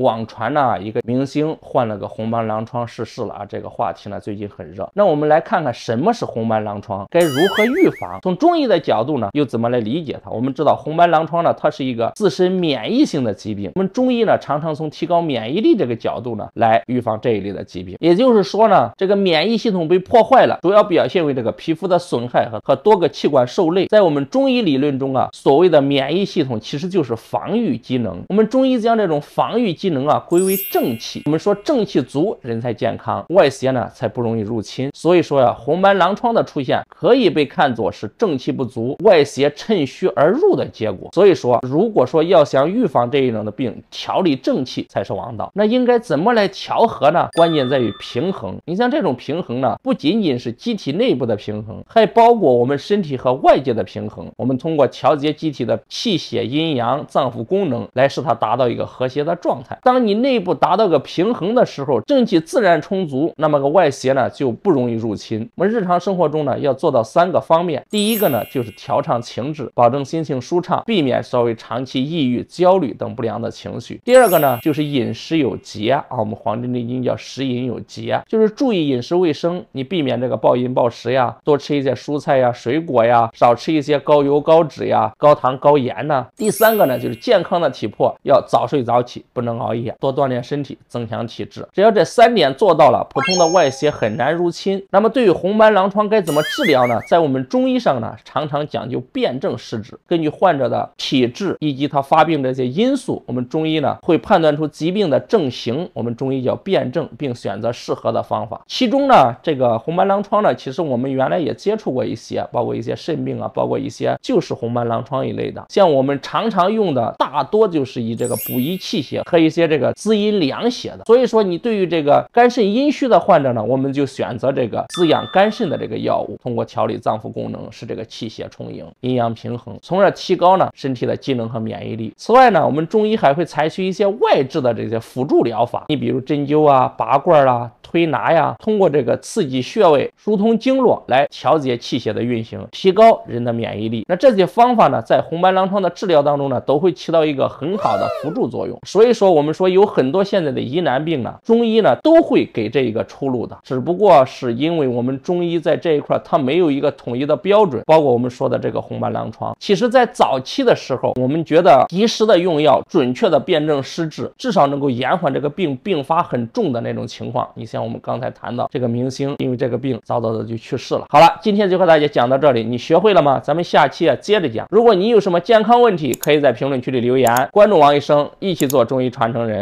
网传呢一个明星患了个红斑狼疮逝世了啊，这个话题呢最近很热。那我们来看看什么是红斑狼疮，该如何预防？从中医的角度呢，又怎么来理解它？我们知道红斑狼疮呢，它是一个自身免疫性的疾病。我们中医呢，常常从提高免疫力这个角度呢，来预防这一类的疾病。也就是说呢，这个免疫系统被破坏了，主要表现为这个皮肤的损害和和多个器官受累。在我们中医理论中啊，所谓的免疫系统其实就是防御机能。我们中医将这种防御机能啊归为正气。我们说正气足，人才健康，外邪呢才不容易入侵。所以说呀，红斑狼疮的出现可以被看作是正气不足、外邪趁虚而入的结果。所以说，如果说要想预防这一种的病，调理正气才是王道。那应该怎么来调和呢？关键在于平衡。你像这种平衡呢，不仅仅是机体内部的平衡，还包括我们身体和外界的平衡。我们通过调节机体的气血、阴阳、脏腑功能，来使它达到一个和谐的状态。当你内部达到个平衡的时候，正气自然充足，那么个外邪呢就不容易入侵。我们日常生活中呢，要做到三个方面。第一个呢，就是调畅情志，保证心情舒畅，避免稍微长期抑郁、焦虑等不良的情绪。第二个呢，就是饮食有节啊，我们《黄帝内经》叫食饮有节，就是注意饮食卫生，你避免这个暴饮暴食呀，多吃一些蔬菜呀、水果呀，少吃一些高油高脂呀、高糖高盐呐。第三个呢，就是健康的体魄，要早睡早起，不能熬夜，多锻炼身体，增强体质。只要这三点做到了，普通的外邪很难入侵。那么对于红斑狼疮该怎么治疗呢？在我们中医上呢，常常讲究辨证施治，根据患者的体质以及他发病这些因素，我们中医呢会判断出疾病的症型，我们中医叫辨证，并选择适合的方法。其中呢，这个红斑狼疮呢，其实我们原来也接触过一些，包括一些肾病啊，包括一些就是红斑狼疮一类的。像我们常常用的，大多就是以这个补益气血可以一些这个滋阴凉血的。所以说，你对于这个肝肾阴虚的患者呢，我们就选择这个滋养肝肾的这个药物，通过调理脏腑功能，使这个气血充盈、阴阳平衡，从而提高呢身体的机能和免疫力。此外呢，我们中医还会采取一些外治的这些辅助疗法，你比如针灸啊、拔罐啦。推拿呀，通过这个刺激穴位、疏通经络来调节气血的运行，提高人的免疫力。那这些方法呢，在红斑狼疮的治疗当中呢，都会起到一个很好的辅助作用。所以说，我们说有很多现在的疑难病呢，中医呢都会给这一个出路的。只不过是因为我们中医在这一块它没有一个统一的标准，包括我们说的这个红斑狼疮。其实，在早期的时候，我们觉得及时的用药，准确的辨证施治，至少能够延缓这个病并发很重的那种情况。你像。像我们刚才谈到这个明星，因为这个病早早的就去世了。好了，今天就和大家讲到这里，你学会了吗？咱们下期啊接着讲。如果你有什么健康问题，可以在评论区里留言。关注王医生，一起做中医传承人。